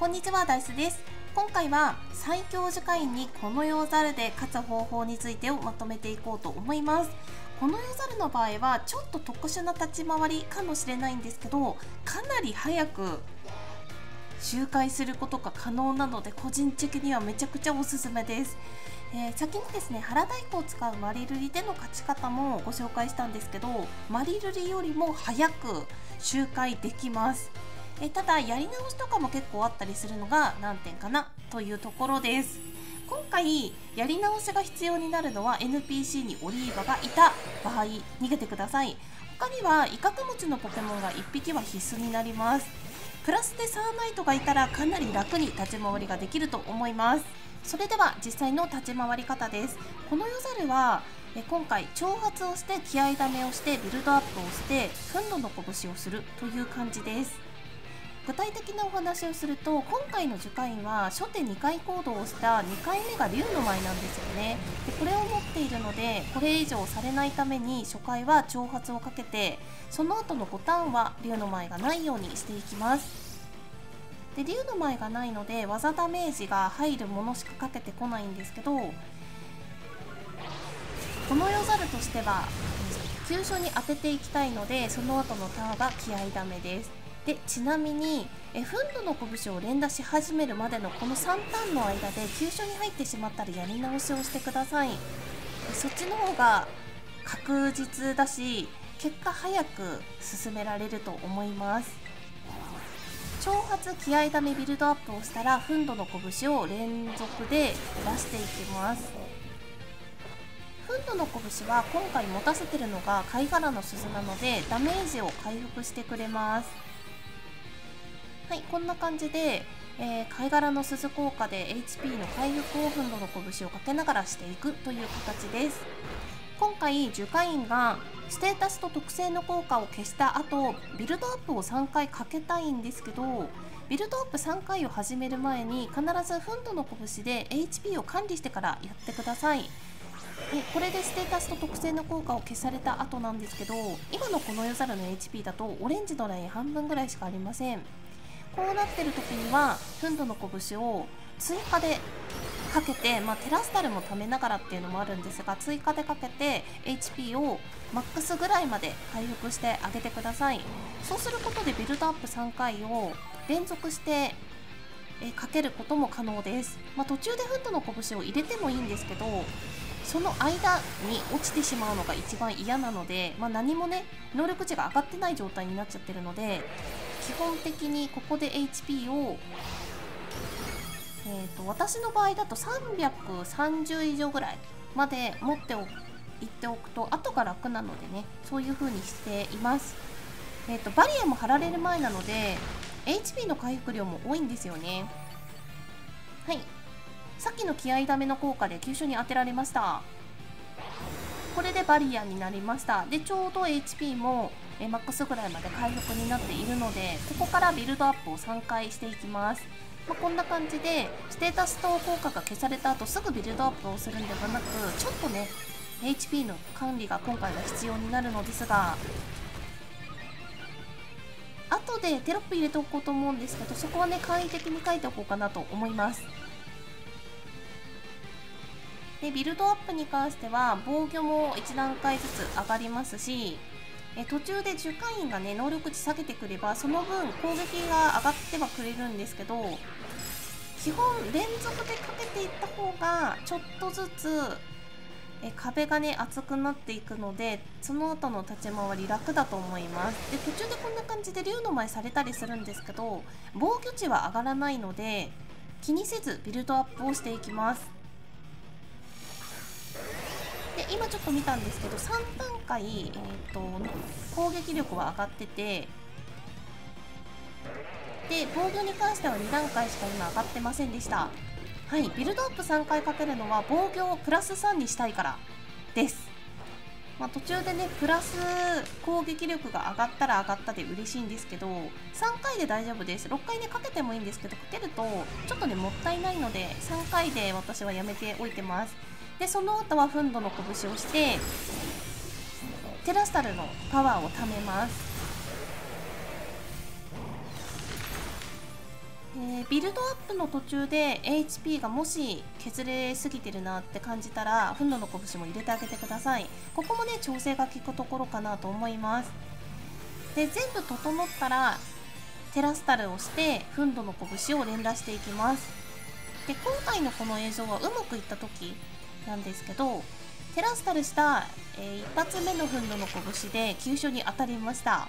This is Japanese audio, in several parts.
こんにちはダイスです。今回は最強樹海にこの世ザルで勝つ方法についてをまとめていこうと思います。この世ザルの場合はちょっと特殊な立ち回りかもしれないんですけどかなり早く周回することが可能なので個人的にはめちゃくちゃおすすめです。えー、先にですね原太鼓を使うマリルリでの勝ち方もご紹介したんですけどマリルリよりも早く周回できます。えただやり直しとかも結構あったりするのが難点かなというところです。今回やり直しが必要になるのは NPC にオリーバがいた場合逃げてください。他には威嚇持ちのポケモンが1匹は必須になります。プラスでサーナイトがいたらかなり楽に立ち回りができると思います。それでは実際の立ち回り方です。この夜猿はえ今回挑発をして気合ダメをしてビルドアップをして憤怒の拳をするという感じです。具体的なお話をすると今回の樹海は初手2回行動をした2回目が竜の舞なんですよね。でこれを持っているのでこれ以上されないために初回は挑発をかけてその後の5ターンは竜の舞がないようにしていきます。で竜の舞がないので技ダメージが入るものしかかけてこないんですけどこの世猿としては急所に当てていきたいのでその後のターンが気合ダメです。でちなみにえフンドの拳を連打し始めるまでのこの3ターンの間で急所に入ってしまったらやり直しをしてください。そっちの方が確実だし結果早く進められると思います。挑発気合ダメビルドアップをしたらフンドの拳を連続で出していきます。フンドの拳は今回持たせてるのが貝殻の鈴なのでダメージを回復してくれます。はいこんな感じで、えー、貝殻の鈴効果で HP の回復をフンドの拳をかけながらしていくという形です。今回樹海院がステータスと特性の効果を消した後ビルドアップを3回かけたいんですけどビルドアップ3回を始める前に必ずフンドの拳で HP を管理してからやってください。これでステータスと特性の効果を消された後なんですけど今のこの夜猿の HP だとオレンジのライン半分ぐらいしかありません。こうなってる時にはフンドの拳を追加でかけて、まあ、テラスタルもためながらっていうのもあるんですが追加でかけて HP をマックスぐらいまで回復してあげてください。そうすることでビルドアップ3回を連続してえかけることも可能です、まあ、途中でフンドの拳を入れてもいいんですけどその間に落ちてしまうのが一番嫌なので、まあ、何もね能力値が上がってない状態になっちゃってるので基本的にここで HP を、えーと、私の場合だと330以上ぐらいまで持っておいっておくと後が楽なのでねそういう風にしています、えーと、バリアも貼られる前なので HP の回復量も多いんですよね。はい。さっきの気合ダメの効果で急所に当てられました。これでバリアになりました。でちょうど HP もえマックスぐらいまで回復になっているのでここからビルドアップを3回していきます、まあ、こんな感じでステータスと効果が消された後すぐビルドアップをするんではなくちょっとね HP の管理が今回は必要になるのですが後でテロップ入れておこうと思うんですけどそこはね簡易的に書いておこうかなと思います。でビルドアップに関しては防御も1段階ずつ上がりますしえ途中で樹海員がね能力値下げてくればその分攻撃が上がってはくれるんですけど基本連続でかけていった方がちょっとずつえ壁がね厚くなっていくのでその後の立ち回り楽だと思います。で途中でこんな感じで竜の舞されたりするんですけど防御値は上がらないので気にせずビルドアップをしていきます。今ちょっと見たんですけど3段階、えーと、攻撃力は上がっててで防御に関しては2段階しか今上がってませんでした。はいビルドアップ3回かけるのは防御をプラス3にしたいからです。まあ、途中でねプラス攻撃力が上がったら上がったで嬉しいんですけど3回で大丈夫です。6回ねかけてもいいんですけどかけるとちょっとねもったいないので3回で私はやめておいてます。でその後はフンドの拳をしてテラスタルのパワーを貯めます。えー、ビルドアップの途中で HP がもし削れすぎてるなって感じたら憤怒の拳も入れてあげてください。ここもね調整が効くところかなと思います。で全部整ったらテラスタルをして憤怒の拳を連打していきます。で今回のこの映像はうまくいった時なんですけどテラスタルした、えー、一発目の憤怒の拳で急所に当たりました。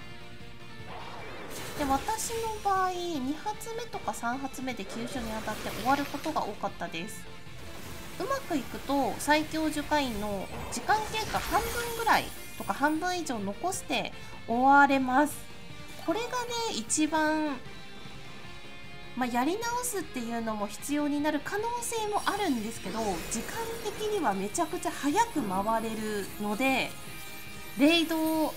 で私の場合2発目とか3発目で急所に当たって終わることが多かったです。うまくいくと最強樹海員の時間経過半分ぐらいとか半分以上残して終われます。これがね一番まあ、やり直すっていうのも必要になる可能性もあるんですけど時間的にはめちゃくちゃ早く回れるのでレイド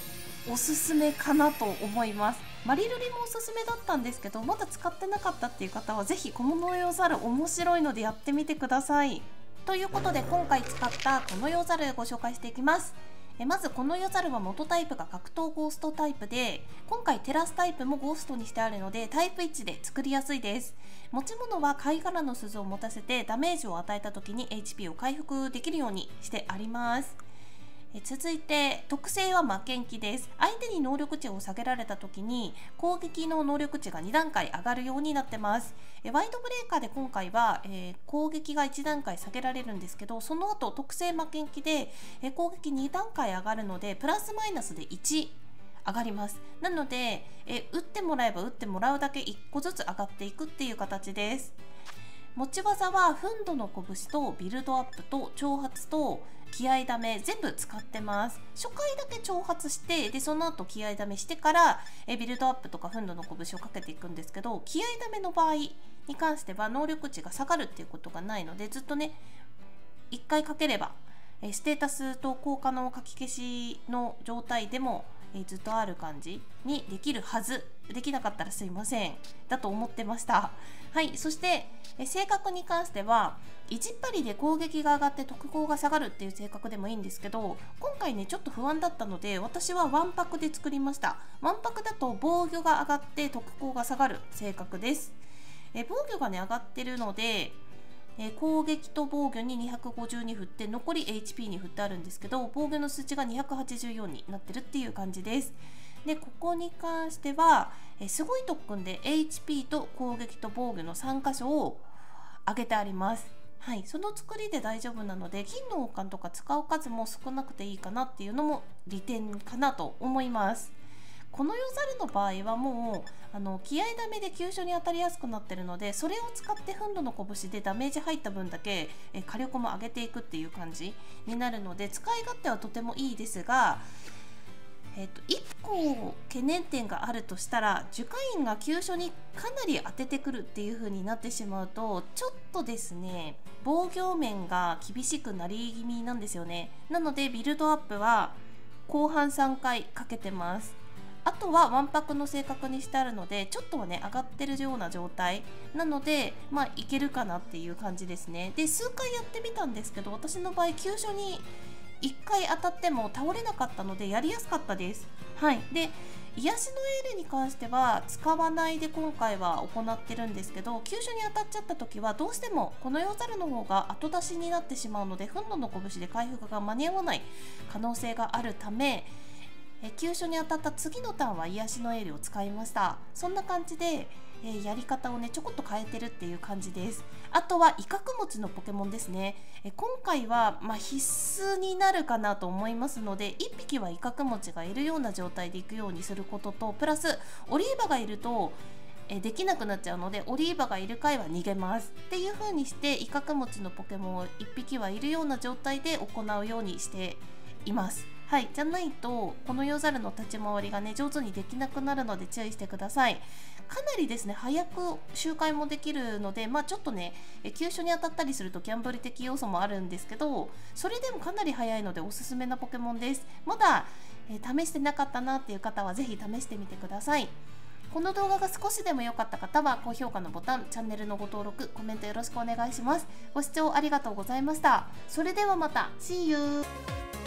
おすすめかなと思います。マリルリもおすすめだったんですけどまだ使ってなかったっていう方は是非小物用ザル面白いのでやってみてください。ということで今回使ったこの用ザルご紹介していきます。えまずこのヨザルは元タイプが格闘ゴーストタイプで今回テラスタイプもゴーストにしてあるのでタイプ1で作りやすいです。持ち物は貝殻の鈴を持たせてダメージを与えた時に HP を回復できるようにしてあります。続いて特性は負けん気です。相手に能力値を下げられた時に攻撃の能力値が2段階上がるようになってます。ワイドブレーカーで今回は、えー、攻撃が1段階下げられるんですけどその後特性負けん気で、えー、攻撃2段階上がるのでプラスマイナスで1上がります。なのでえ打ってもらえば打ってもらうだけ1個ずつ上がっていくっていう形です。持ち技は憤怒の拳とビルドアップと挑発と気合ダメ全部使ってます。初回だけ挑発してでその後気合ダメしてからえビルドアップとか憤怒の拳をかけていくんですけど気合ダメの場合に関しては能力値が下がるっていうことがないのでずっとね1回かければえステータスと効果の書き消しの状態でもえ、ずっとある感じにできるはず。できなかったらすいません。だと思ってました。はい。そして、性格に関しては1っぱりで攻撃が上がって特攻が下がるっていう性格でもいいんですけど今回ねちょっと不安だったので私はわんぱくで作りました。ワンパクだと防御が上がって特攻が下がる性格です。え防御がね上がってるのでえー、攻撃と防御に252振って残り HP に振ってあるんですけど防御の数値が284になってるっていう感じです。でここに関しては、えー、すごい特訓で HP と攻撃と防御の3箇所を上げてあります。はい、その作りで大丈夫なので金の王冠とか使う数も少なくていいかなっていうのも利点かなと思います。この夜猿の場合はもうあの気合ダメで急所に当たりやすくなってるのでそれを使って憤怒の拳でダメージ入った分だけえ火力も上げていくっていう感じになるので使い勝手はとてもいいですがえっと、1個懸念点があるとしたら樹海員が急所にかなり当ててくるっていう風になってしまうとちょっとですね防御面が厳しくなり気味なんですよね。なのでビルドアップは後半3回かけてます。あとはわんぱくの性格にしてあるのでちょっとはね上がってるような状態。なのでまあいけるかなっていう感じですね。で数回やってみたんですけど私の場合急所に1回当たっても倒れなかったのでやりやすかったです。はい。で癒しのエールに関しては使わないで今回は行ってるんですけど急所に当たっちゃった時はどうしてもこのヨザルの方が後出しになってしまうので憤怒の拳で回復が間に合わない可能性があるためえ急所に当たった次のターンは癒しのエールを使いました。そんな感じで、えー、やり方をねちょこっと変えてるっていう感じです。あとは威嚇持ちのポケモンですね、え今回は、まあ、必須になるかなと思いますので1匹は威嚇持ちがいるような状態で行くようにすることとプラスオリーバがいるとえできなくなっちゃうのでオリーバがいる回は逃げます。っていう風にして威嚇持ちのポケモンを1匹はいるような状態で行うようにしています。はいじゃないとこのヨザルの立ち回りがね上手にできなくなるので注意してくださいかなりですね早く周回もできるのでまあちょっとね急所に当たったりするとギャンブル的要素もあるんですけどそれでもかなり早いのでおすすめなポケモンですまだ、え試してなかったなっていう方は是非試してみてくださいこの動画が少しでも良かった方は高評価のボタン、チャンネルのご登録、コメントよろしくお願いします。ご視聴ありがとうございました。それではまた、See you!